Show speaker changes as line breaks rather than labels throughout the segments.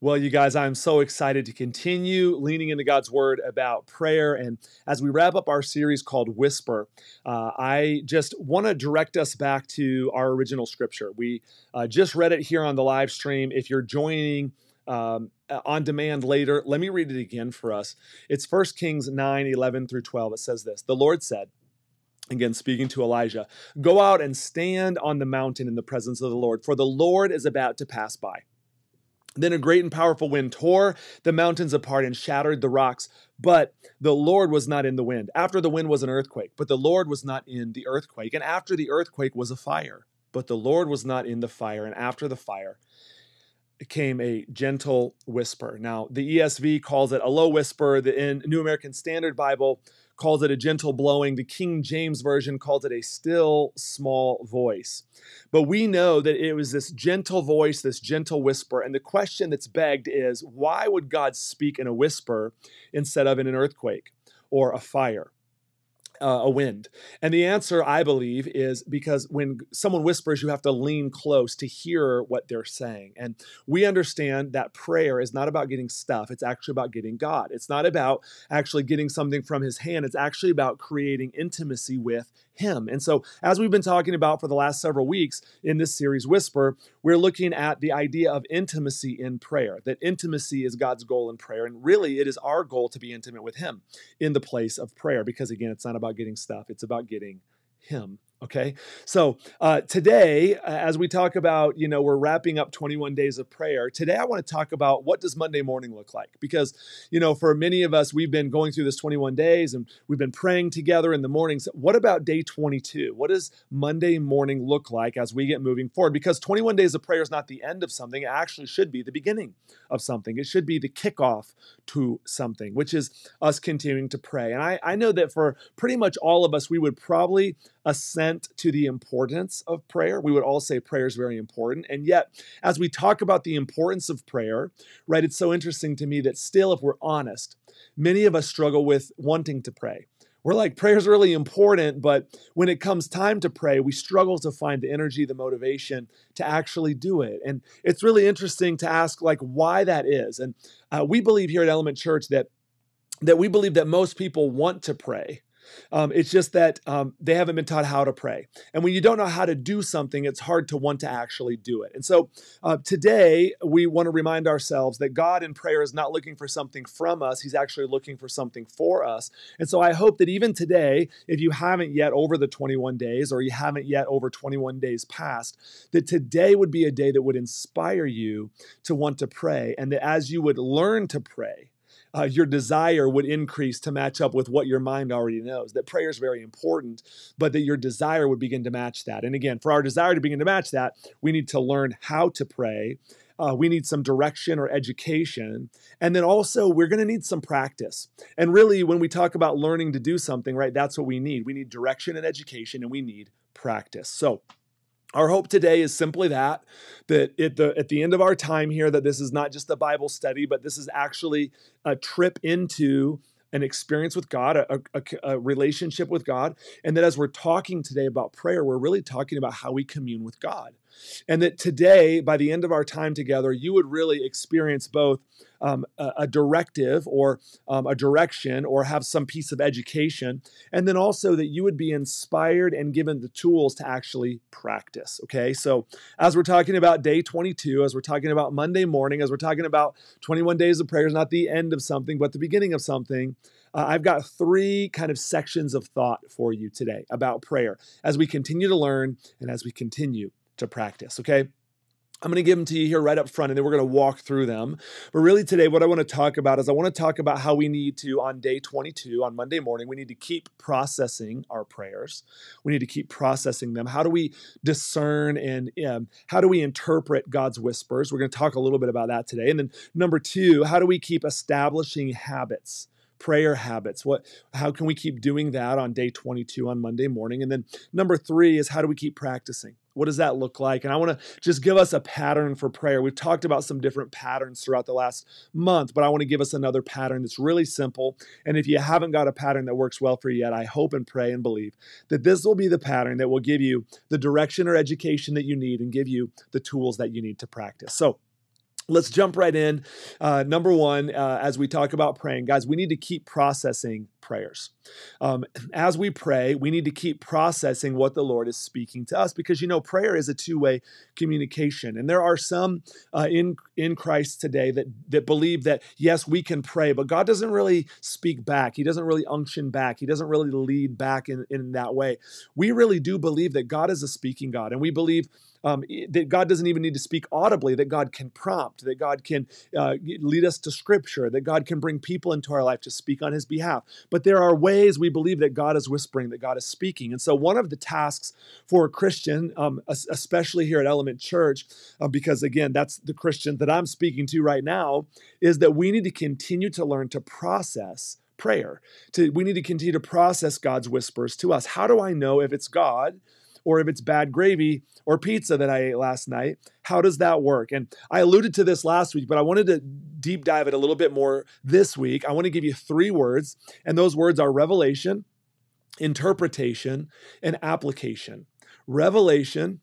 Well, you guys, I'm so excited to continue leaning into God's word about prayer. And as we wrap up our series called Whisper, uh, I just want to direct us back to our original scripture. We uh, just read it here on the live stream. If you're joining, um, on demand later, let me read it again for us. It's 1 Kings 9 11 through 12. It says this The Lord said, Again, speaking to Elijah, go out and stand on the mountain in the presence of the Lord, for the Lord is about to pass by. Then a great and powerful wind tore the mountains apart and shattered the rocks, but the Lord was not in the wind. After the wind was an earthquake, but the Lord was not in the earthquake. And after the earthquake was a fire, but the Lord was not in the fire. And after the fire came a gentle whisper. Now, the ESV calls it a low whisper. The New American Standard Bible calls it a gentle blowing. The King James Version calls it a still small voice. But we know that it was this gentle voice, this gentle whisper. And the question that's begged is why would God speak in a whisper instead of in an earthquake or a fire? Uh, a wind? And the answer, I believe, is because when someone whispers, you have to lean close to hear what they're saying. And we understand that prayer is not about getting stuff, it's actually about getting God. It's not about actually getting something from His hand, it's actually about creating intimacy with him. And so, as we've been talking about for the last several weeks in this series, Whisper, we're looking at the idea of intimacy in prayer, that intimacy is God's goal in prayer. And really, it is our goal to be intimate with Him in the place of prayer, because again, it's not about getting stuff, it's about getting Him. Okay, so uh, today, as we talk about, you know, we're wrapping up 21 days of prayer. Today, I want to talk about what does Monday morning look like? Because, you know, for many of us, we've been going through this 21 days and we've been praying together in the mornings. What about day 22? What does Monday morning look like as we get moving forward? Because 21 days of prayer is not the end of something; it actually should be the beginning of something. It should be the kickoff to something, which is us continuing to pray. And I, I know that for pretty much all of us, we would probably assent to the importance of prayer. We would all say prayer is very important. And yet, as we talk about the importance of prayer, right, it's so interesting to me that still, if we're honest, many of us struggle with wanting to pray. We're like, prayer is really important, but when it comes time to pray, we struggle to find the energy, the motivation to actually do it. And it's really interesting to ask, like, why that is. And uh, we believe here at Element Church that that we believe that most people want to pray um, it's just that um, they haven't been taught how to pray. And when you don't know how to do something, it's hard to want to actually do it. And so uh, today, we want to remind ourselves that God in prayer is not looking for something from us, He's actually looking for something for us. And so I hope that even today, if you haven't yet over the 21 days or you haven't yet over 21 days past, that today would be a day that would inspire you to want to pray. And that as you would learn to pray, uh, your desire would increase to match up with what your mind already knows. That prayer is very important, but that your desire would begin to match that. And again, for our desire to begin to match that, we need to learn how to pray. Uh, we need some direction or education. And then also, we're going to need some practice. And really, when we talk about learning to do something, right, that's what we need. We need direction and education, and we need practice. So, our hope today is simply that that at the at the end of our time here that this is not just a Bible study but this is actually a trip into an experience with God, a, a, a, relationship with God. And that as we're talking today about prayer, we're really talking about how we commune with God. And that today, by the end of our time together, you would really experience both um, a, a, directive or um, a direction or have some piece of education. And then also that you would be inspired and given the tools to actually practice. Okay. So, as we're talking about day 22, as we're talking about Monday morning, as we're talking about 21 days of prayer is not the end of something, but the beginning of something. Uh, I've got three kind of sections of thought for you today about prayer as we continue to learn and as we continue to practice, okay? I'm going to give them to you here right up front, and then we're going to walk through them. But really, today, what I want to talk about is I want to talk about how we need to, on day 22, on Monday morning, we need to keep processing our prayers. We need to keep processing them. How do we discern and um, how do we interpret God's whispers? We're going to talk a little bit about that today. And then, number two, how do we keep establishing habits? Prayer habits what how can we keep doing that on day 22 on monday morning and then number three is how do we keep practicing what does that look like? And I want to just give us a pattern for prayer. We've talked about some different patterns throughout the last month, but I want to give us another pattern that's really simple. And if you haven't got a pattern that works well for you yet, I hope and pray and believe that this will be the pattern that will give you the direction or education that you need and give you the tools that you need to practice. So, Let's jump right in. Uh, number one, uh, as we talk about praying, guys, we need to keep processing prayers. Um, as we pray, we need to keep processing what the Lord is speaking to us because you know prayer is a two-way communication, and there are some uh, in in Christ today that that believe that yes, we can pray, but God doesn't really speak back. He doesn't really unction back. He doesn't really lead back in in that way. We really do believe that God is a speaking God, and we believe um, that God doesn't even need to speak audibly, that God can prompt, that God can uh, lead us to scripture, that God can bring people into our life to speak on his behalf. But there are ways we believe that God is whispering, that God is speaking. And so, one of the tasks for a Christian, um, especially here at Element Church, uh, because again, that's the Christian that I'm speaking to right now, is that we need to continue to learn to process prayer. To, we need to continue to process God's whispers to us. How do I know if it's God? Or if it's bad gravy or pizza that I ate last night. How does that work? And I alluded to this last week, but I wanted to deep dive it a little bit more this week. I want to give you three words, and those words are revelation, interpretation, and application. Revelation,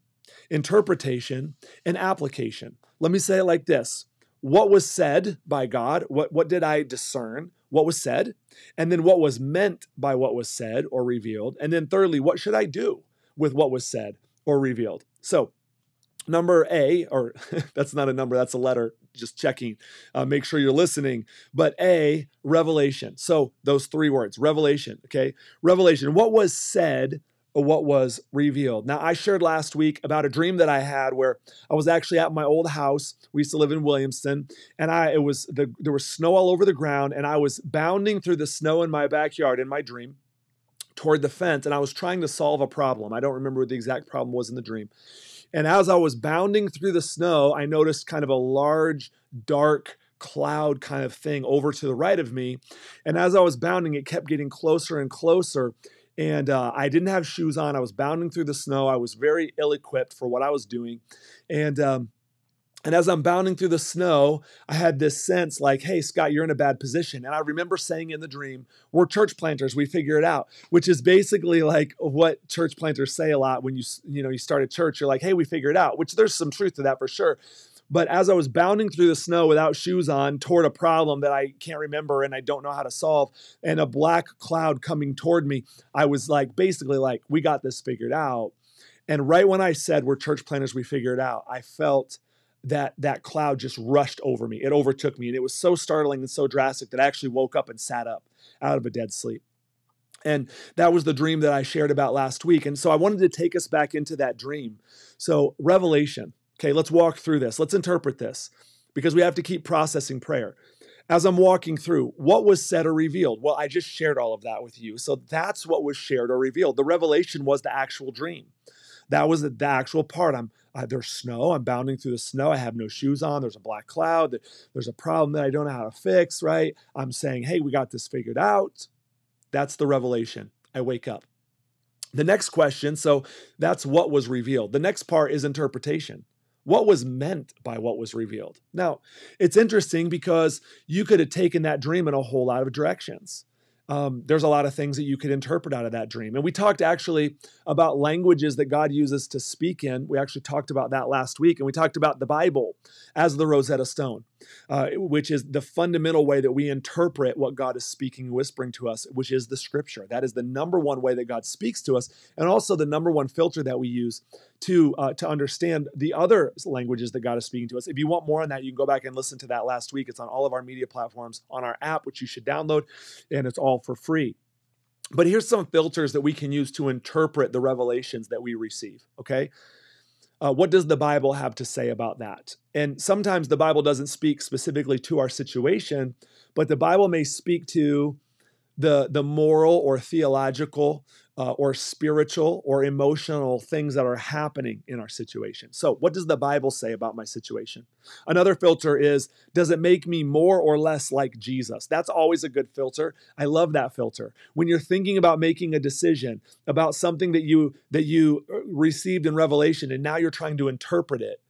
interpretation, and application. Let me say it like this what was said by God, what, what did I discern, what was said, and then what was meant by what was said or revealed, and then thirdly, what should I do with what was said or revealed. So, number A, or that's not a number, that's a letter, just checking, uh, make sure you're listening. But A, revelation. So, those three words, revelation, okay? Revelation, what was said or what was revealed. Now, I shared last week about a dream that I had where I was actually at my old house. We used to live in Williamston, and I it was the there was snow all over the ground, and I was bounding through the snow in my backyard in my dream toward the fence and I was trying to solve a problem. I don't remember what the exact problem was in the dream. And as I was bounding through the snow, I noticed kind of a large, dark cloud kind of thing over to the right of me. And as I was bounding, it kept getting closer and closer. And uh, I didn't have shoes on. I was bounding through the snow. I was very ill equipped for what I was doing. And um, and as I'm bounding through the snow, I had this sense like, hey, Scott, you're in a bad position. And I remember saying in the dream, we're church planters, we figure it out, which is basically like what church planters say a lot when you, you know, you start a church, you're like, hey, we figure it out, which there's some truth to that for sure. But as I was bounding through the snow without shoes on toward a problem that I can't remember and I don't know how to solve, and a black cloud coming toward me, I was like, basically, like, we got this figured out. And right when I said, we're church planters, we figure it out, I felt that that cloud just rushed over me. It overtook me, and it was so startling and so drastic that I actually woke up and sat up out of a dead sleep. And that was the dream that I shared about last week. And so I wanted to take us back into that dream. So, revelation. Okay, let's walk through this. Let's interpret this because we have to keep processing prayer. As I'm walking through, what was said or revealed? Well, I just shared all of that with you. So that's what was shared or revealed. The revelation was the actual dream. That was the, the actual part. I'm there's snow. I'm bounding through the snow. I have no shoes on. There's a black cloud. There's a problem that I don't know how to fix, right? I'm saying, hey, we got this figured out. That's the revelation. I wake up. The next question so that's what was revealed. The next part is interpretation. What was meant by what was revealed? Now, it's interesting because you could have taken that dream in a whole lot of directions um, there's a lot of things that you could interpret out of that dream. And we talked actually about languages that God uses to speak in. We actually talked about that last week, and we talked about the Bible as the Rosetta Stone, uh, which is the fundamental way that we interpret what God is speaking and whispering to us, which is the Scripture. That is the number one way that God speaks to us, and also the number one filter that we use to uh, to understand the other languages that God is speaking to us. If you want more on that, you can go back and listen to that last week. It's on all of our media platforms, on our app, which you should download, and it's all for free. But here's some filters that we can use to interpret the revelations that we receive. Okay. Uh, what does the Bible have to say about that? And sometimes the Bible doesn't speak specifically to our situation, but the Bible may speak to the, the moral or theological uh, or spiritual or emotional things that are happening in our situation. So, what does the Bible say about my situation? Another filter is Does it make me more or less like Jesus? That's always a good filter. I love that filter. When you're thinking about making a decision about something that you that you uh, received in revelation and now you're trying to interpret it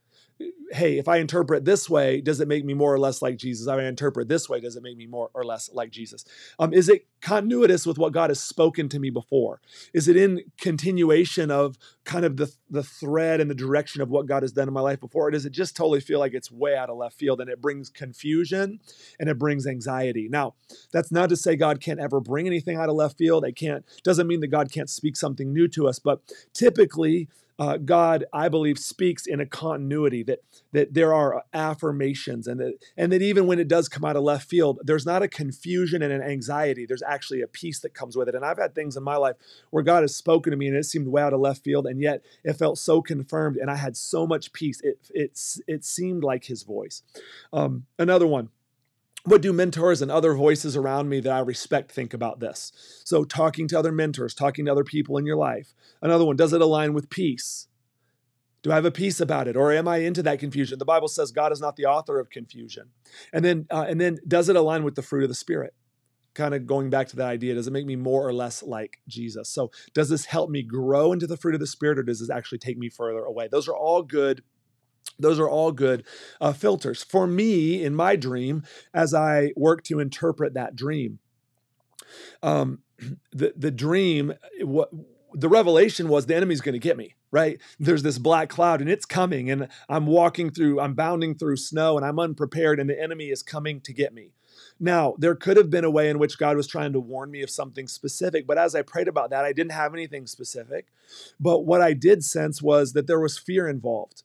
hey, if I interpret this way, does it make me more or less like Jesus? If I interpret this way, does it make me more or less like Jesus? Um, is it continuous with what God has spoken to me before? Is it in continuation of kind of the, the thread and the direction of what God has done in my life before? Or does it just totally feel like it's way out of left field and it brings confusion and it brings anxiety? Now, that's not to say God can't ever bring anything out of left field. It can't, doesn't mean that God can't speak something new to us, but typically, uh, God, I believe, speaks in a continuity that that there are affirmations, and that and that even when it does come out of left field, there's not a confusion and an anxiety. There's actually a peace that comes with it. And I've had things in my life where God has spoken to me, and it seemed way out of left field, and yet it felt so confirmed, and I had so much peace. It it it seemed like His voice. Um, another one what do mentors and other voices around me that I respect think about this? So, talking to other mentors, talking to other people in your life. Another one, does it align with peace? Do I have a peace about it, or am I into that confusion? The Bible says God is not the author of confusion. And then, uh, and then, does it align with the fruit of the Spirit? Kind of going back to that idea, does it make me more or less like Jesus? So, does this help me grow into the fruit of the Spirit, or does this actually take me further away? Those are all good those are all good uh, filters. For me in my dream as I work to interpret that dream. Um, the the dream what the revelation was the enemy's going to get me right? There's this black cloud and it's coming and i'm walking through i'm bounding through snow and i'm unprepared and the enemy is coming to get me. Now there could have been a way in which god was trying to warn me of something specific but as i prayed about that i didn't have anything specific. But what i did sense was that there was fear involved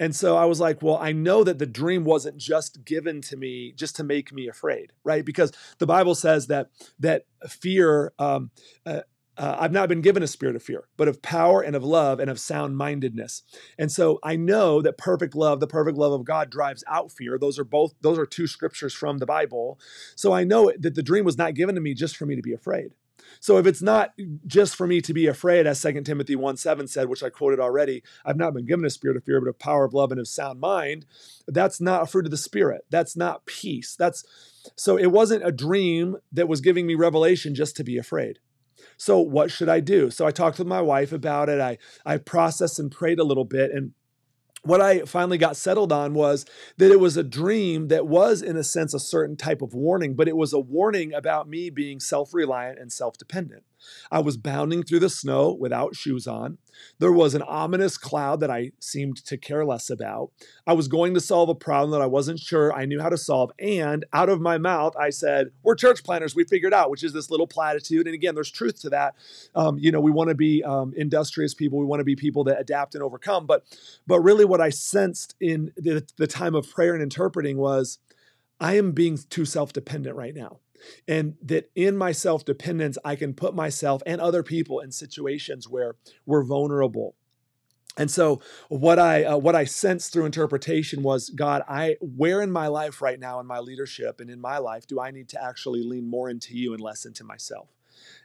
and so I was like, well, I know that the dream wasn't just given to me just to make me afraid, right? Because the Bible says that that fear. Um, uh, uh, I've not been given a spirit of fear, but of power and of love and of sound mindedness. And so I know that perfect love, the perfect love of God, drives out fear. Those are both, those are two scriptures from the Bible. So I know that the dream was not given to me just for me to be afraid. So if it's not just for me to be afraid, as 2 Timothy 1 7 said, which I quoted already, I've not been given a spirit of fear, but of power, of love, and of sound mind, that's not a fruit of the spirit. That's not peace. That's so it wasn't a dream that was giving me revelation just to be afraid. So what should I do? So I talked with my wife about it. I I processed and prayed a little bit and what I finally got settled on was that it was a dream that was, in a sense, a certain type of warning, but it was a warning about me being self reliant and self dependent. I was bounding through the snow without shoes on. There was an ominous cloud that I seemed to care less about. I was going to solve a problem that I wasn't sure I knew how to solve. And out of my mouth, I said, We're church planners. We figured out, which is this little platitude. And again, there's truth to that. Um, you know, we want to be um, industrious people. We want to be people that adapt and overcome. But, but really, what I sensed in the, the time of prayer and interpreting was, I am being too self dependent right now and that in my self dependence, I can put myself and other people in situations where we're vulnerable. And so what I uh, what I sensed through interpretation was God, I where in my life right now in my leadership and in my life do I need to actually lean more into you and less into myself?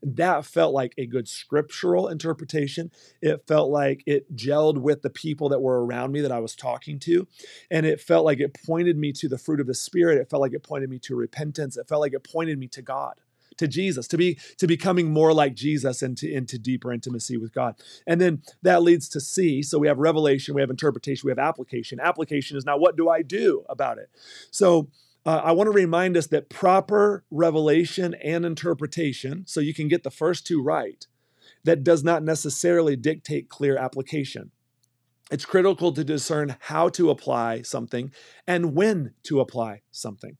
That felt like a good scriptural interpretation. It felt like it gelled with the people that were around me that I was talking to. And it felt like it pointed me to the fruit of the Spirit. It felt like it pointed me to repentance. It felt like it pointed me to God to Jesus, to be to becoming more like Jesus and to into deeper intimacy with God. And then that leads to C. So we have revelation, we have interpretation, we have application. Application is now what do I do about it? So uh, I want to remind us that proper revelation and interpretation, so you can get the first two right, that does not necessarily dictate clear application. It's critical to discern how to apply something and when to apply something.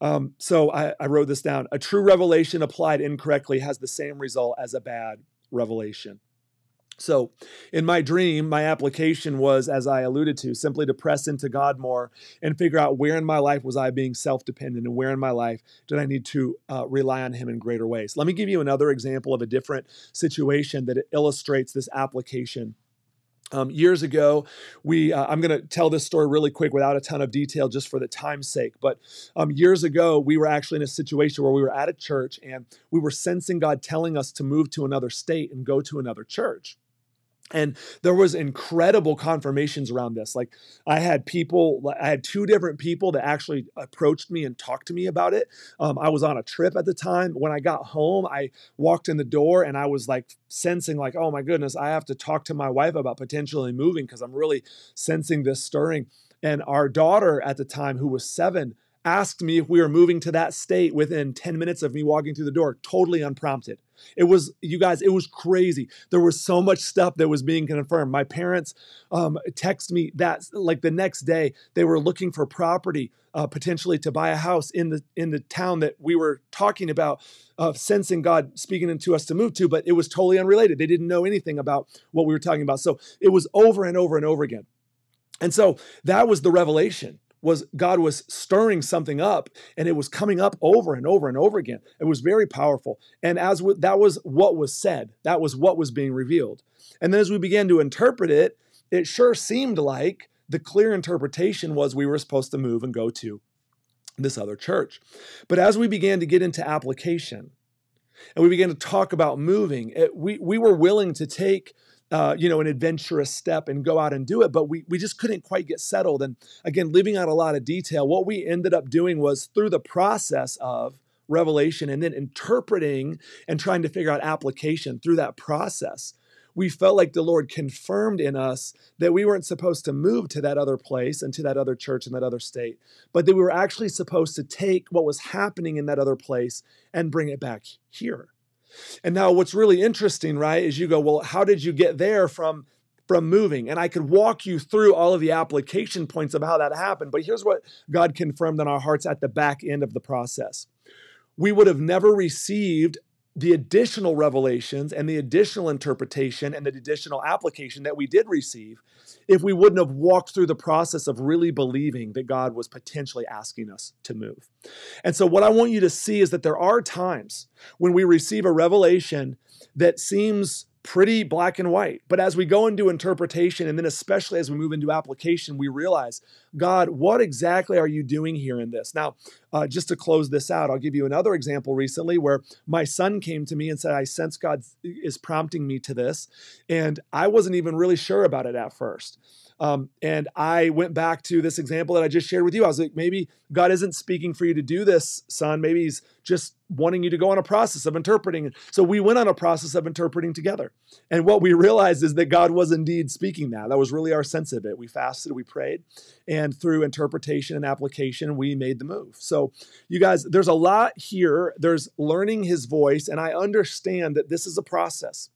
Um, so I, I wrote this down. A true revelation applied incorrectly has the same result as a bad revelation. So, in my dream, my application was, as I alluded to, simply to press into God more and figure out where in my life was I being self dependent and where in my life did I need to uh, rely on Him in greater ways. Let me give you another example of a different situation that illustrates this application. Um, years ago, we uh, I'm going to tell this story really quick without a ton of detail, just for the time's sake. But um, years ago, we were actually in a situation where we were at a church and we were sensing God telling us to move to another state and go to another church. And there was incredible confirmations around this. Like i had people i had two different people that actually approached me and talked to me about it. Um, i was on a trip at the time. When i got home i walked in the door and i was like sensing like oh my goodness i have to talk to my wife about potentially moving because i'm really sensing this stirring. And our daughter at the time who was seven asked me if we were moving to that state within 10 minutes of me walking through the door, totally unprompted. It was, you guys, it was crazy. There was so much stuff that was being confirmed. My parents um, text me that, like the next day, they were looking for property, uh, potentially to buy a house in the in the town that we were talking about, uh, sensing God speaking into us to move to. But it was totally unrelated. They didn't know anything about what we were talking about. So it was over and over and over again. And so that was the revelation was God was stirring something up and it was coming up over and over and over again. It was very powerful. And as that was what was said, that was what was being revealed. And then as we began to interpret it, it sure seemed like the clear interpretation was we were supposed to move and go to this other church. But as we began to get into application and we began to talk about moving, it, we, we were willing to take uh, you know, an adventurous step and go out and do it. But we we just couldn't quite get settled. And again, leaving out a lot of detail, what we ended up doing was through the process of revelation and then interpreting and trying to figure out application through that process. We felt like the Lord confirmed in us that we weren't supposed to move to that other place and to that other church in that other state, but that we were actually supposed to take what was happening in that other place and bring it back here. And now what's really interesting, right, is you go, well, how did you get there from from moving? And I could walk you through all of the application points of how that happened, but here's what God confirmed in our hearts at the back end of the process. We would have never received the additional revelations and the additional interpretation and the additional application that we did receive if we wouldn't have walked through the process of really believing that God was potentially asking us to move. And so, what I want you to see is that there are times when we receive a revelation that seems pretty black and white. But as we go into interpretation, and then especially as we move into application, we realize, God, what exactly are you doing here in this? Now, uh, just to close this out, I'll give you another example recently where my son came to me and said, I sense God is prompting me to this. And I wasn't even really sure about it at first. Um, and I went back to this example that I just shared with you. I was like, maybe God isn't speaking for you to do this, son. Maybe He's just wanting you to go on a process of interpreting. So we went on a process of interpreting together. And what we realized is that God was indeed speaking that. That was really our sense of it. We fasted, we prayed, and through interpretation and application, we made the move. So, you guys, there's a lot here. There's learning His voice, and I understand that this is a process.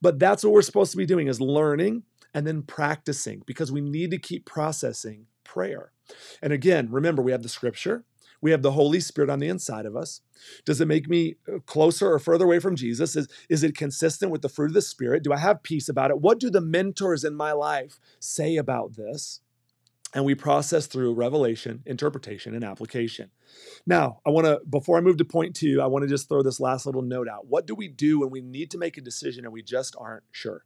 But that's what we're supposed to be doing is learning and then practicing because we need to keep processing prayer. And again, remember, we have the scripture, we have the Holy Spirit on the inside of us. Does it make me uh, closer or further away from Jesus? Is, is it consistent with the fruit of the Spirit? Do I have peace about it? What do the mentors in my life say about this? And we process through revelation, interpretation, and application. Now, I want to, before I move to point two, I want to just throw this last little note out. What do we do when we need to make a decision and we just aren't sure?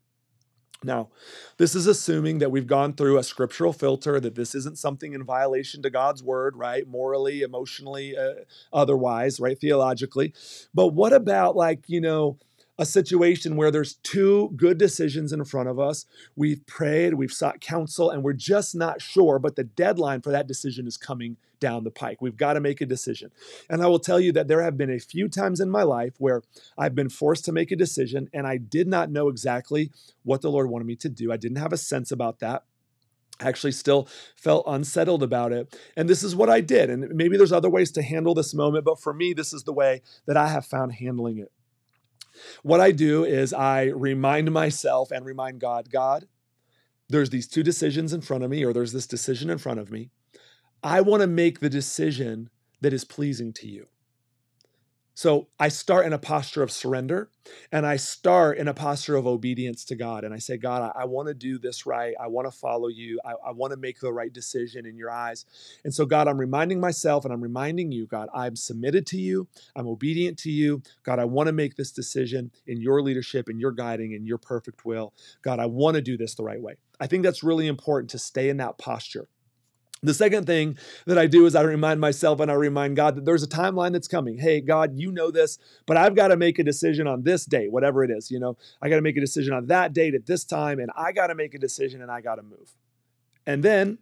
Now, this is assuming that we've gone through a scriptural filter, that this isn't something in violation to God's word, right? Morally, emotionally, uh, otherwise, right? Theologically. But what about, like, you know, a situation where there's two good decisions in front of us. We've prayed, we've sought counsel, and we're just not sure, but the deadline for that decision is coming down the pike. We've got to make a decision. And I will tell you that there have been a few times in my life where I've been forced to make a decision and I did not know exactly what the Lord wanted me to do. I didn't have a sense about that I actually still felt unsettled about it. And this is what I did. And maybe there's other ways to handle this moment, but for me, this is the way that I have found handling it. What I do is I remind myself and remind God, God, there's these two decisions in front of me, or there's this decision in front of me. I want to make the decision that is pleasing to you. So I start in a posture of surrender and I start in a posture of obedience to God. And I say, God, I, I want to do this right. I want to follow you. I, I want to make the right decision in your eyes. And so, God, I'm reminding myself and I'm reminding you, God, I'm submitted to you. I'm obedient to you. God, I want to make this decision in your leadership, in your guiding, in your perfect will. God, I want to do this the right way. I think that's really important to stay in that posture. The second thing that I do is I remind myself and I remind God that there's a timeline that's coming. Hey, God, you know this, but I've got to make a decision on this date, whatever it is. You know, I got to make a decision on that date at this time, and I got to make a decision and I got to move. And then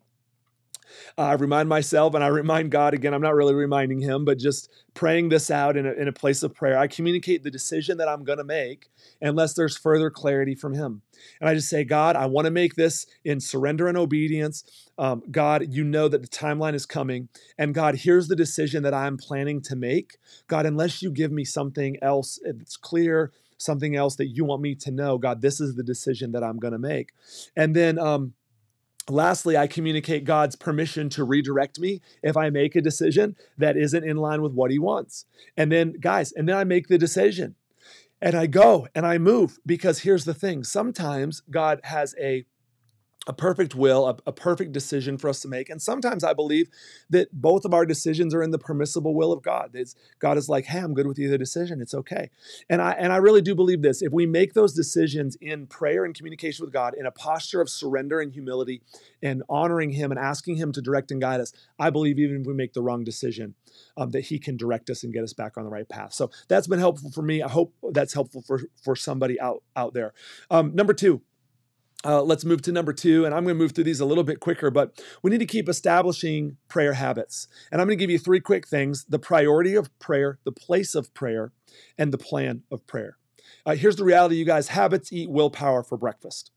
I remind myself and I remind God again, I'm not really reminding Him, but just praying this out in a, in a place of prayer. I communicate the decision that I'm going to make unless there's further clarity from Him. And I just say, God, I want to make this in surrender and obedience. Um, God, you know that the timeline is coming. And God, here's the decision that I'm planning to make. God, unless you give me something else that's clear, something else that you want me to know, God, this is the decision that I'm going to make. And then, um, Lastly, I communicate God's permission to redirect me if I make a decision that isn't in line with what He wants. And then, guys, and then I make the decision and I go and I move because here's the thing sometimes God has a a perfect will, a, a, perfect decision for us to make. And sometimes I believe that both of our decisions are in the permissible will of God. It's, God is like, hey, I'm good with either decision. It's okay. And I and I really do believe this. If we make those decisions in prayer and communication with God, in a posture of surrender and humility and honoring Him and asking Him to direct and guide us, I believe even if we make the wrong decision, um, that He can direct us and get us back on the right path. So that's been helpful for me. I hope that's helpful for, for somebody out, out there. Um, number two, uh, let's move to number two, and I'm going to move through these a little bit quicker, but we need to keep establishing prayer habits. And I'm going to give you three quick things the priority of prayer, the place of prayer, and the plan of prayer. Uh, here's the reality, you guys habits eat willpower for breakfast.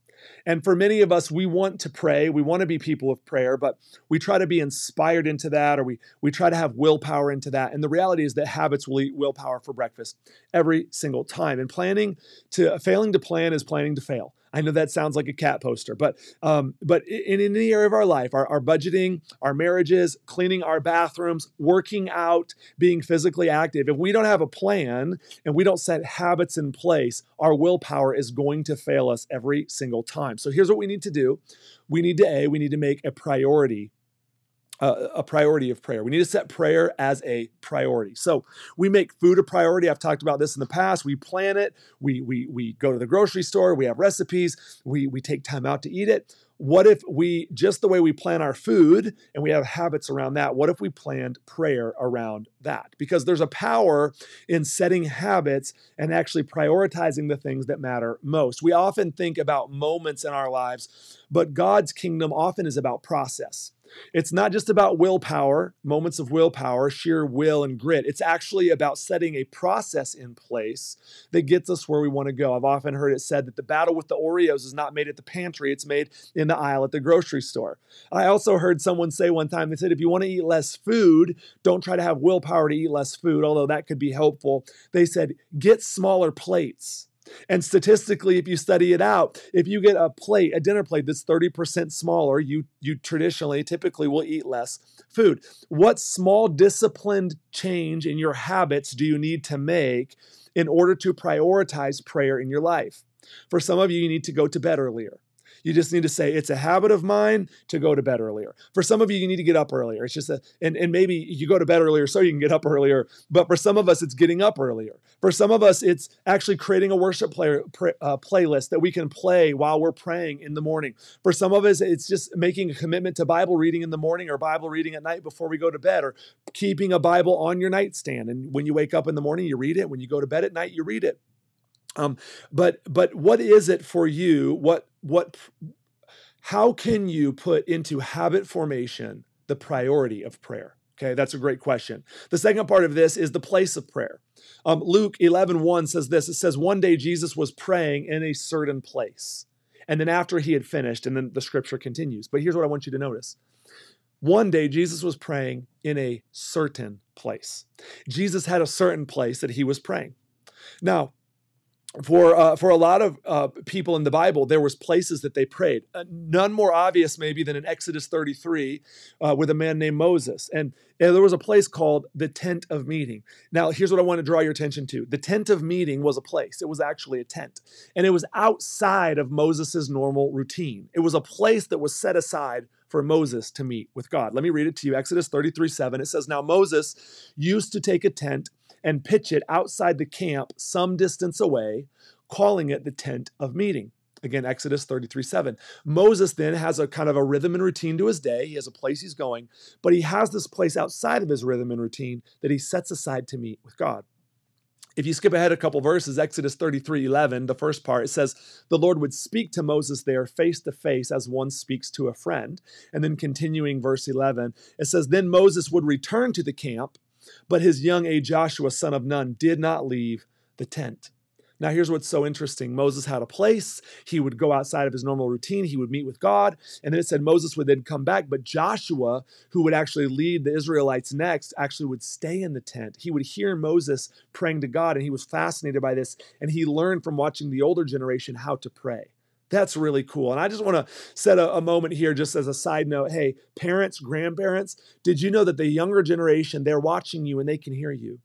And for many of us, we want to pray. We want to be people of prayer, but we try to be inspired into that or we, we try to have willpower into that. And the reality is that habits will eat willpower for breakfast every single time. And planning to failing to plan is planning to fail. I know that sounds like a cat poster, but um, but in, in any area of our life, our, our budgeting, our marriages, cleaning our bathrooms, working out, being physically active, if we don't have a plan and we don't set habits in place, our willpower is going to fail us every single time. So here's what we need to do. We need to A, we need to make a priority a priority of prayer. We need to set prayer as a priority. So we make food a priority. I've talked about this in the past. We plan it. We we we go to the grocery store. We have recipes. We we take time out to eat it. What if we just the way we plan our food and we have habits around that? What if we planned prayer around that? Because there's a power in setting habits and actually prioritizing the things that matter most. We often think about moments in our lives, but God's kingdom often is about process. It's not just about willpower, moments of willpower, sheer will and grit. It's actually about setting a process in place that gets us where we want to go. I've often heard it said that the battle with the Oreos is not made at the pantry, it's made in the aisle at the grocery store. I also heard someone say one time, they said, if you want to eat less food, don't try to have willpower to eat less food, although that could be helpful. They said, get smaller plates. And statistically, if you study it out, if you get a plate, a dinner plate that's 30% smaller, you you traditionally typically will eat less food. What small disciplined change in your habits do you need to make in order to prioritize prayer in your life? For some of you, you need to go to bed earlier. You just need to say, it's a habit of mine to go to bed earlier. For some of you, you need to get up earlier. It's just a, and, and maybe you go to bed earlier so you can get up earlier. But for some of us, it's getting up earlier. For some of us, it's actually creating a worship player, uh, playlist that we can play while we're praying in the morning. For some of us, it's just making a commitment to Bible reading in the morning or Bible reading at night before we go to bed or keeping a Bible on your nightstand. And when you wake up in the morning, you read it. When you go to bed at night, you read it. Um, but but what is it for you? What what how can you put into habit formation the priority of prayer? Okay, that's a great question. The second part of this is the place of prayer. Um, Luke 11 1 says this it says, One day Jesus was praying in a certain place. And then after he had finished, and then the scripture continues. But here's what I want you to notice. One day Jesus was praying in a certain place. Jesus had a certain place that he was praying. Now, for uh, for a lot of uh, people in the Bible, there was places that they prayed. Uh, none more obvious, maybe, than in Exodus 33 uh, with a man named Moses, and, and, there was a place called the tent of meeting. Now, here's what I want to draw your attention to: the tent of meeting was a place. It was actually a tent, and it was outside of Moses's normal routine. It was a place that was set aside for Moses to meet with God. Let me read it to you. Exodus 33 7. It says, Now Moses used to take a tent and pitch it outside the camp some distance away, calling it the tent of meeting. Again, Exodus 33 7. Moses then has a kind of a rhythm and routine to his day. He has a place he's going, but he has this place outside of his rhythm and routine that he sets aside to meet with God. If you skip ahead a couple verses, Exodus 33 11, the first part, it says, The Lord would speak to Moses there face to face as one speaks to a friend. And then continuing verse 11, it says, Then Moses would return to the camp, but his young aide Joshua, son of Nun, did not leave the tent. Now, here's what's so interesting Moses had a place. He would go outside of his normal routine. He would meet with God. And then it said Moses would then come back. But Joshua, who would actually lead the Israelites next, actually would stay in the tent. He would hear Moses praying to God. And he was fascinated by this. And he learned from watching the older generation how to pray. That's really cool. And I just want to set a, a, moment here, just as a side note. Hey, parents, grandparents, did you know that the younger generation, they're watching you and they can hear you?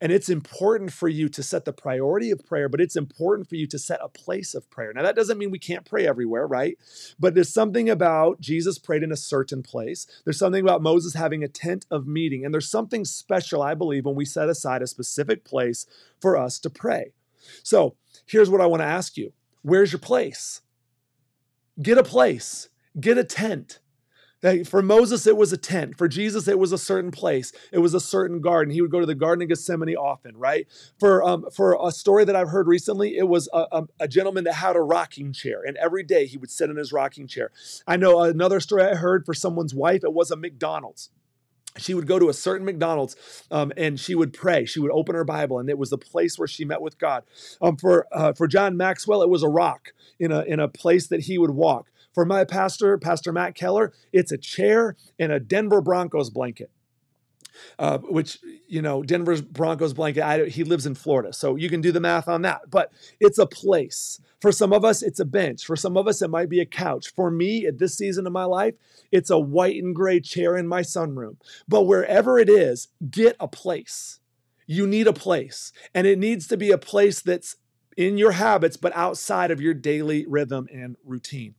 And it's important for you to set the priority of prayer, but it's important for you to set a place of prayer. Now, that doesn't mean we can't pray everywhere, right? But there's something about Jesus prayed in a certain place. There's something about Moses having a tent of meeting. And there's something special, I believe, when we set aside a specific place for us to pray. So here's what I want to ask you Where's your place? Get a place, get a tent. For Moses, it was a tent. For Jesus, it was a certain place. It was a certain garden. He would go to the Garden of Gethsemane often, right? For um, for a story that I've heard recently, it was a, a, a, gentleman that had a rocking chair, and every day he would sit in his rocking chair. I know another story I heard for someone's wife. It was a McDonald's she would go to a certain McDonald's um, and she would pray. She would open her Bible, and it was the place where she met with God. Um, for uh, for John Maxwell, it was a rock in a in a place that he would walk. For my pastor, Pastor Matt Keller, it's a chair and a Denver Broncos blanket. Uh, which you know Denver's Broncos blanket. I, he lives in Florida, so you can do the math on that. But it's a place. For some of us, it's a bench. For some of us, it might be a couch. For me, at this season of my life, it's a white and gray chair in my sunroom. But wherever it is, get a place. You need a place, and it needs to be a place that's in your habits, but outside of your daily rhythm and routine.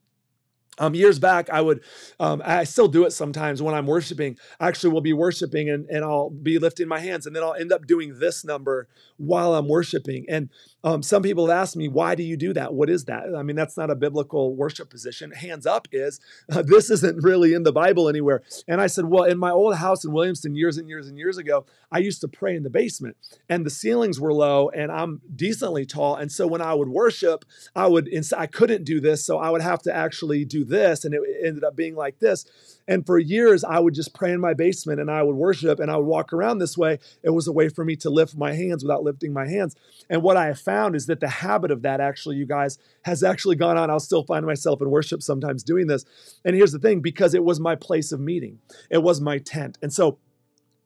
Um, years back, I would, um, I still do it sometimes when I'm worshiping. Actually, we'll be worshiping and, and I'll be lifting my hands, and then I'll end up doing this number while I'm worshiping. And um, some people have asked me, why do you do that? What is that? I mean, that's not a biblical worship position. Hands up is, uh, this isn't really in the Bible anywhere. And I said, well, in my old house in Williamston years and years and years ago, I used to pray in the basement, and the ceilings were low, and I'm decently tall. And so when I would worship, I would, I couldn't do this, so I would have to actually do this, and it ended up being like this. And for years, I would just pray in my basement and I would worship and I would walk around this way. It was a way for me to lift my hands without lifting my hands. And what I have found is that the habit of that actually, you guys, has actually gone on. I'll still find myself in worship sometimes doing this. And here's the thing because it was my place of meeting, it was my tent. And so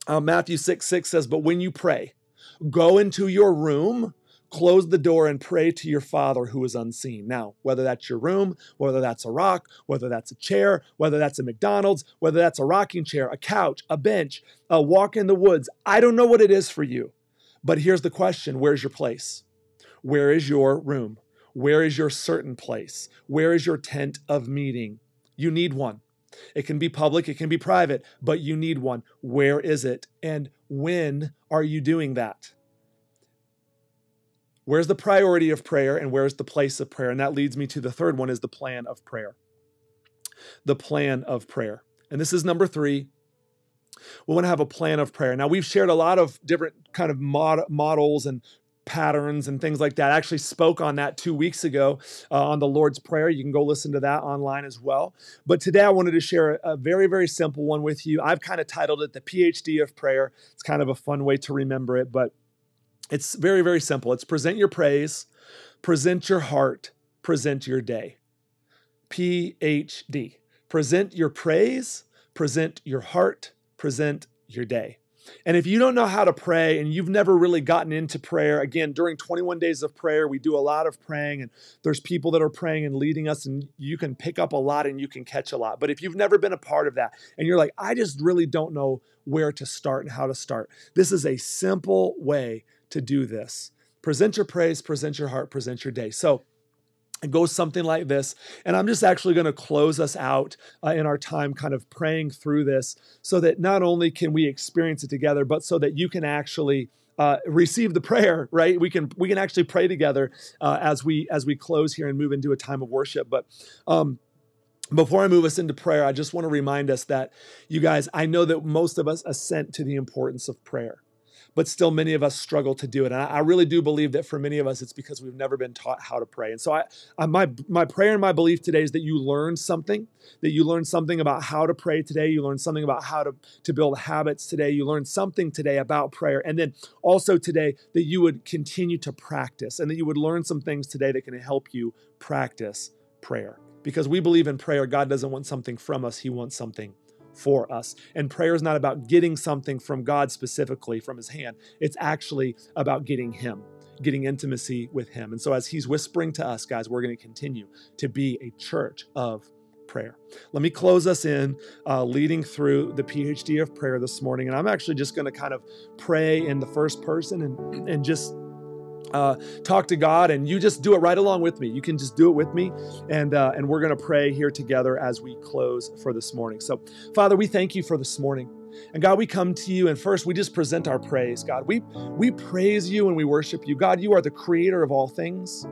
uh, Matthew 6 6 says, But when you pray, go into your room close the door and pray to your Father who is unseen. Now, whether that's your room, whether that's a rock, whether that's a chair, whether that's a McDonald's, whether that's a rocking chair, a couch, a bench, a walk in the woods, I don't know what it is for you. But here's the question where's your place? Where is your room? Where is your certain place? Where is your tent of meeting? You need one. It can be public, it can be private, but you need one. Where is it? And when are you doing that? Where's the priority of prayer and where's the place of prayer? And that leads me to the third one is the plan of prayer. The plan of prayer. And this is number three. We want to have a plan of prayer. Now, we've shared a lot of different kind of mod- models and patterns and things like that. I actually spoke on that two weeks ago uh, on the Lord's Prayer. You can go listen to that online as well. But today I wanted to share a, a very, very simple one with you. I've kind of titled it the PhD of Prayer. It's kind of a fun way to remember it, but it's very, very simple. It's present your praise, present your heart, present your day. PhD. Present your praise, present your heart, present your day. And if you don't know how to pray and you've never really gotten into prayer, again, during 21 days of prayer, we do a lot of praying and there's people that are praying and leading us, and you can pick up a lot and you can catch a lot. But if you've never been a part of that and you're like, I just really don't know where to start and how to start, this is a simple way to do this. Present your praise, present your heart, present your day. So, It goes something like this. And I'm just actually going to close us out uh, in our time kind of praying through this so that not only can we experience it together, but so that you can actually uh, receive the prayer right we can we can actually pray together uh, as we as we close here and move into a time of worship but um, before I move us into prayer, I just want to remind us that you guys, I know that most of us assent to the importance of prayer but still many of us struggle to do it. And I, I, really do believe that for many of us, it's because we've never been taught how to pray. And so I, I, my, my prayer and my belief today is that you learn something, that you learn something about how to pray today. You learn something about how to, to build habits today. You learn something today about prayer. And then also today that you would continue to practice and that you would learn some things today that can help you practice prayer. Because we believe in prayer, God doesn't want something from us, He wants something for us. And prayer is not about getting something from God specifically from his hand, it's actually about getting him, getting intimacy with him. And so, as he's whispering to us, guys, we're going to continue to be a church of prayer. Let me close us in, uh, leading through the PhD of prayer this morning. And I'm actually just going to kind of pray in the first person and, and just uh, talk to God, and you just do it right along with me. You can just do it with me, and uh, and we're going to pray here together as we close for this morning. So, Father, we thank you for this morning. And God, we come to you and first we just present our praise. God, we we praise you and we worship you. God, you are the creator of all things.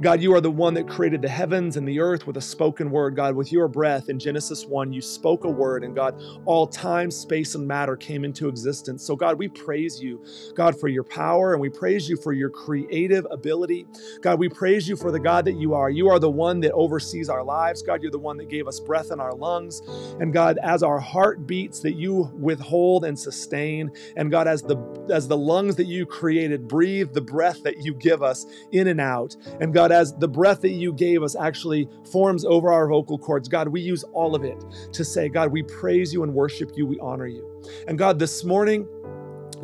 God, you are the one that created the heavens and the earth with a spoken word. God, with your breath in Genesis 1, you spoke a word and God, all time, space and matter came into existence. So God, we praise you, God, for your power and we praise you for your creative ability. God, we praise you for the God that you are. You are the one that oversees our lives. God, you're the one that gave us breath in our lungs. And God, as our heart beats that you withhold and sustain. And God, as the as the lungs that you created, breathe the breath that you give us in and out. And God, as the breath that you gave us actually forms over our vocal cords, God, we use all of it to say, God, we praise you and worship you, we honor you. And God, this morning,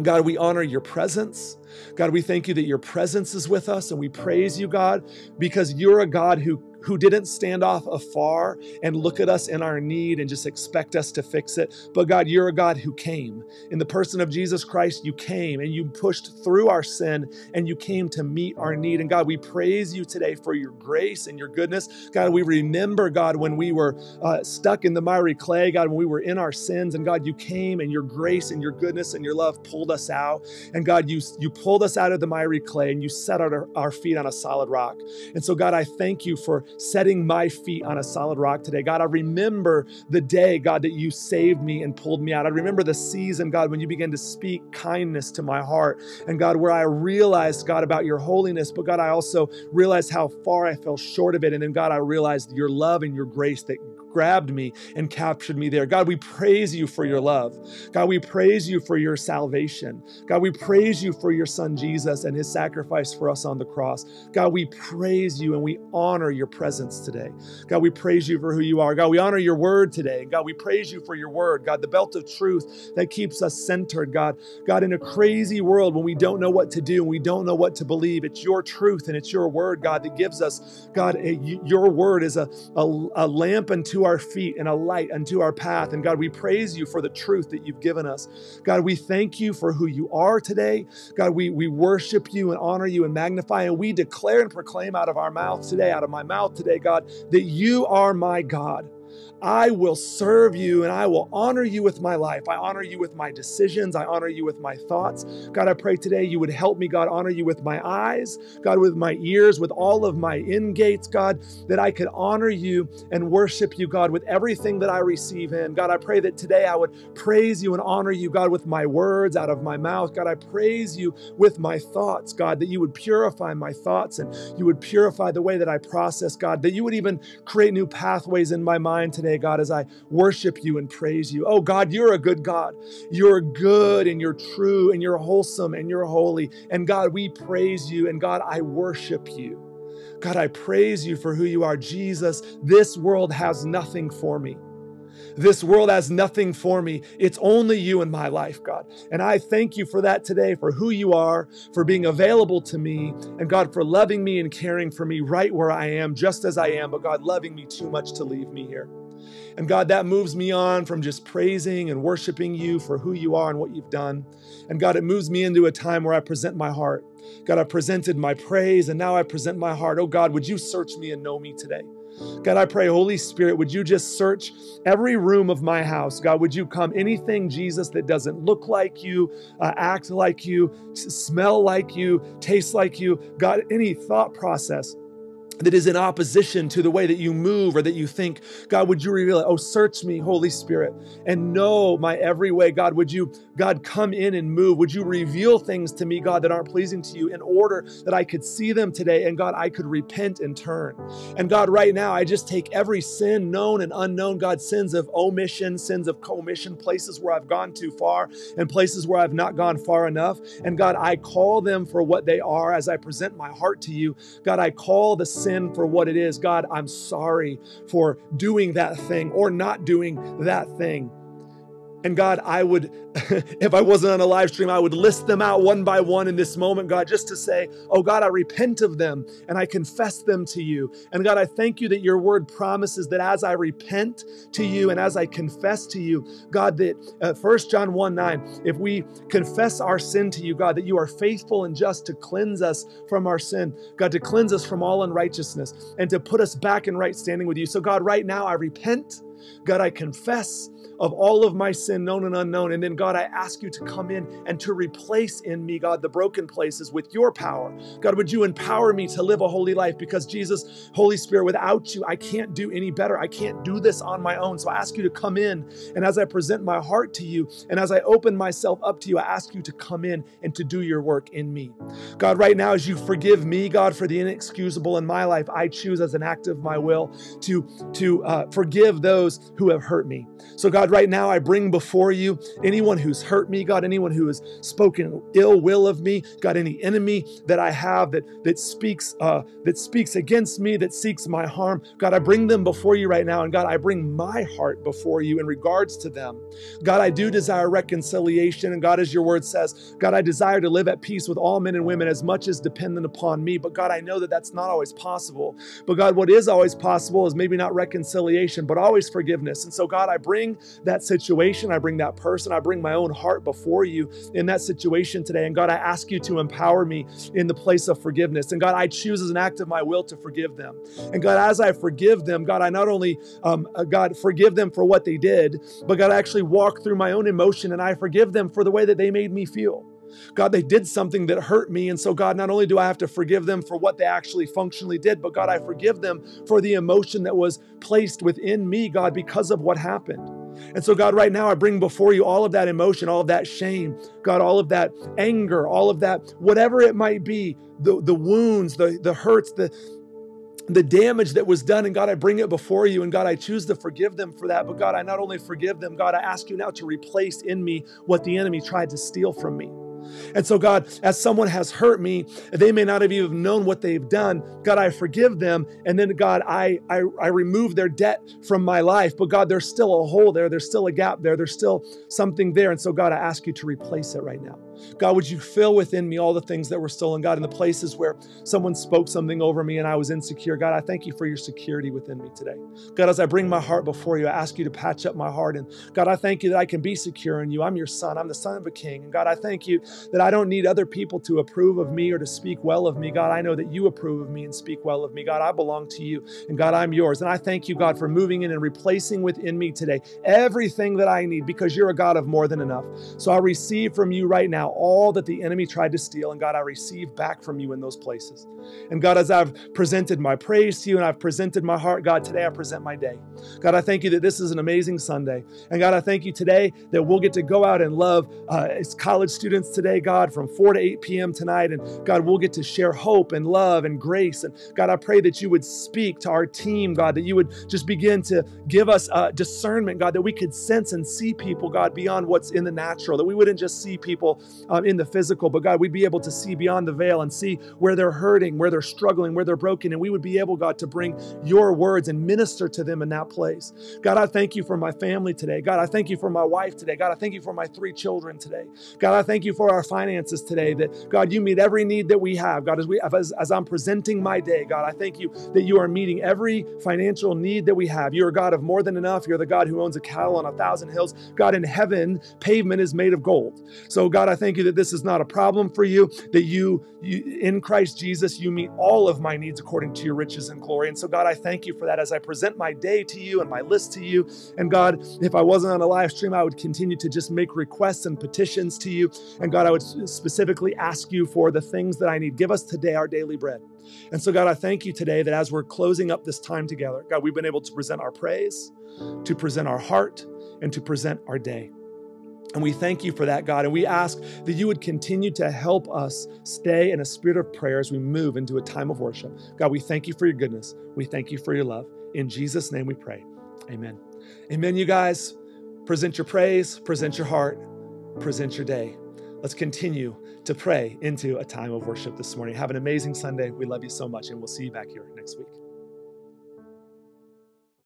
God, we honor your presence. God, we thank you that your presence is with us and we praise you, God, because you're a God who who didn't stand off afar and look at us in our need and just expect us to fix it. But God, you're a God who came. In the person of Jesus Christ, you came and you pushed through our sin and you came to meet our need. And God, we praise you today for your grace and your goodness. God, we remember, God, when we were uh, stuck in the miry clay, God, when we were in our sins, and God, you came and your grace and your goodness and your love pulled us out. And God, you, you pulled us out of the miry clay and you set our, our feet on a solid rock. And so, God, I thank you for setting my feet on a solid rock today. God, I remember the day, God, that you saved me and pulled me out. I remember the season, God, when you began to speak kindness to my heart. And God, where I realized, God, about your holiness, but God, I also realized how far I fell short of it. And then, God, I realized your love and your grace that grabbed me and captured me there. God, we praise you for your love. God, we praise you for your salvation. God, we praise you for your son Jesus and his sacrifice for us on the cross. God, we praise you and we honor your presence today. God, we praise you for who you are. God, we honor your word today. God, we praise you for your word. God, the belt of truth that keeps us centered. God, God, in a crazy world when we don't know what to do and we don't know what to believe, it's your truth and it's your word, God, that gives us, God, a, your word is a, a, a lamp unto our feet and a light unto our path. And God, we praise you for the truth that you've given us. God, we thank you for who you are today. God, we, we worship you and honor you and magnify, and we declare and proclaim out of our mouth today, out of my mouth today, God, that you are my God. I will serve you and I will honor you with my life. I honor you with my decisions. I honor you with my thoughts. God, I pray today you would help me, God, honor you with my eyes, God, with my ears, with all of my in gates, God, that I could honor you and worship you, God, with everything that I receive in. God, I pray that today I would praise you and honor you, God, with my words out of my mouth. God, I praise you with my thoughts, God, that you would purify my thoughts and you would purify the way that I process, God, that you would even create new pathways in my mind today today, God, as I worship you and praise you. Oh, God, you're a good God. You're good and you're true and you're wholesome and you're holy. And God, we praise you. And God, I worship you. God, I praise you for who you are. Jesus, this world has nothing for me. This world has nothing for me. It's only you in my life, God. And I thank you for that today, for who you are, for being available to me, and God, for loving me and caring for me right where I am, just as I am, but God, loving me too much to leave me here. And God, that moves me on from just praising and worshiping you for who you are and what you've done. And God, it moves me into a time where I present my heart. God, I presented my praise and now I present my heart. Oh God, would you search me and know me today? God, I pray, Holy Spirit, would you just search every room of my house? God, would you come anything, Jesus, that doesn't look like you, uh, act like you, smell like you, taste like you? God, any thought process that is in opposition to the way that you move or that you think, God, would you reveal it? Oh, search me, Holy Spirit, and know my every way. God, would you, God, come in and move? Would you reveal things to me, God, that aren't pleasing to you in order that I could see them today and God, I could repent and turn. And God, right now, I just take every sin, known and unknown, God, sins of omission, sins of commission, places where I've gone too far and places where I've not gone far enough. And God, I call them for what they are as I present my heart to you. God, I call the sin for what it is. God, I'm sorry for doing that thing or not doing that thing. And God, I would, if I wasn't on a live stream, I would list them out one by one in this moment, God, just to say, oh God, I repent of them and I confess them to you. And God, I thank you that your word promises that as I repent to you and as I confess to you, God, that uh, 1 John 1 9, if we confess our sin to you, God, that you are faithful and just to cleanse us from our sin, God, to cleanse us from all unrighteousness and to put us back in right standing with you. So, God, right now I repent. God, I confess of all of my sin, known and unknown. And then, God, I ask you to come in and to replace in me, God, the broken places with your power. God, would you empower me to live a holy life? Because, Jesus, Holy Spirit, without you, I can't do any better. I can't do this on my own. So I ask you to come in. And as I present my heart to you, and as I open myself up to you, I ask you to come in and to do your work in me. God, right now, as you forgive me, God, for the inexcusable in my life, I choose as an act of my will to, to uh, forgive those who have hurt me. So, God, right now I bring before you anyone who's hurt me, God, anyone who has spoken ill will of me, God, any enemy that I have that that speaks uh, that speaks against me, that seeks my harm, God, I bring them before you right now, and God, I bring my heart before you in regards to them. God, I do desire reconciliation, and God, as your word says, God, I desire to live at peace with all men and women as much as dependent upon me. But God, I know that that's not always possible. But God, what is always possible is maybe not reconciliation, but always forgiveness. And so, God, I bring that situation. I bring that person. I bring my own heart before you in that situation today. And God, I ask you to empower me in the place of forgiveness. And God, I choose as an act of my will to forgive them. And God, as I forgive them, God, I not only, um, uh, God, forgive them for what they did, but God, I actually walk through my own emotion and I forgive them for the way that they made me feel. God, they did something that hurt me. And so, God, not only do I have to forgive them for what they actually functionally did, but God, I forgive them for the emotion that was placed within me, God, because of what happened. And so, God, right now I bring before you all of that emotion, all of that shame, God, all of that anger, all of that, whatever it might be, the, the wounds, the, the hurts, the, the damage that was done. And God, I bring it before you. And God, I choose to forgive them for that. But God, I not only forgive them, God, I ask you now to replace in me what the enemy tried to steal from me. And so, God, as someone has hurt me, they may not have even known what they've done. God, I forgive them. And then, God, I, I, I remove their debt from my life. But, God, there's still a hole there. There's still a gap there. There's still something there. And so, God, I ask you to replace it right now. God, would you fill within me all the things that were stolen? God, in the places where someone spoke something over me and I was insecure. God, I thank you for your security within me today. God, as I bring my heart before you, I ask you to patch up my heart. And God, I thank you that I can be secure in you. I'm your son. I'm the son of a king. And God, I thank you that I don't need other people to approve of me or to speak well of me. God, I know that you approve of me and speak well of me. God, I belong to you. And God, I'm yours. And I thank you, God, for moving in and replacing within me today everything that I need because you're a God of more than enough. So I receive from you right now all that the enemy tried to steal. And God, I receive back from you in those places. And God, as I've presented my praise to you and I've presented my heart, God, today I present my day. God, I thank you that this is an amazing Sunday. And God, I thank you today that we'll get to go out and love uh, as college students today, God, from 4 to 8 p.m. tonight. And God, we'll get to share hope and love and grace. And God, I pray that you would speak to our team, God, that you would just begin to give us uh, discernment, God, that we could sense and see people, God, beyond what's in the natural, that we wouldn't just see people um, in the physical, but God, we'd be able to see beyond the veil and see where they're hurting, where they're struggling, where they're broken. And we would be able, God, to bring your words and minister to them in that place. God, I thank you for my family today. God, I thank you for my wife today. God, I thank you for my three children today. God, I thank you for our finances today that, God, you meet every need that we have. God, as, we, as, as I'm presenting my day, God, I thank you that you are meeting every financial need that we have. You're a God of more than enough. You're the God who owns a cattle on a thousand hills. God, in heaven, pavement is made of gold. So, God, I thank you that this is not a problem for you, that you, you in Christ Jesus, you meet all of my needs according to your riches and glory. And so, God, I thank you for that as I present my day to you and my list to you. And God, if I wasn't on a live stream, I would continue to just make requests and petitions to you. And God, I would specifically ask you for the things that I need. Give us today our daily bread. And so, God, I thank you today that as we're closing up this time together, God, we've been able to present our praise, to present our heart, and to present our day. And we thank you for that, God. And we ask that you would continue to help us stay in a spirit of prayer as we move into a time of worship. God, we thank you for your goodness. We thank you for your love. In Jesus' name we pray. Amen. Amen, you guys. Present your praise, present your heart, present your day. Let's continue to pray into a time of worship this morning. Have an amazing Sunday. We love you so much, and we'll see you back here next week.